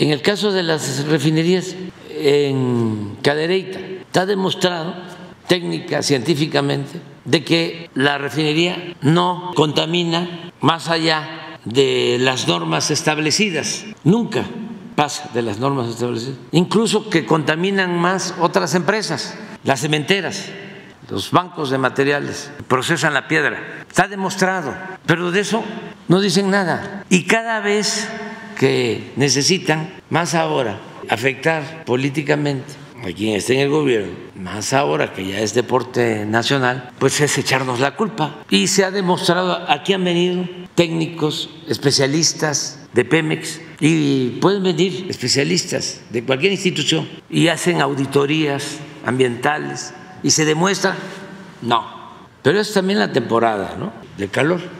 En el caso de las refinerías en Cadereyta, está demostrado técnica, científicamente, de que la refinería no contamina más allá de las normas establecidas. Nunca pasa de las normas establecidas. Incluso que contaminan más otras empresas, las cementeras, los bancos de materiales, procesan la piedra. Está demostrado, pero de eso no dicen nada. Y cada vez que necesitan, más ahora, afectar políticamente a quien esté en el gobierno, más ahora que ya es deporte nacional, pues es echarnos la culpa. Y se ha demostrado, aquí han venido técnicos, especialistas de Pemex, y pueden venir especialistas de cualquier institución y hacen auditorías ambientales y se demuestra, no. Pero es también la temporada ¿no? de calor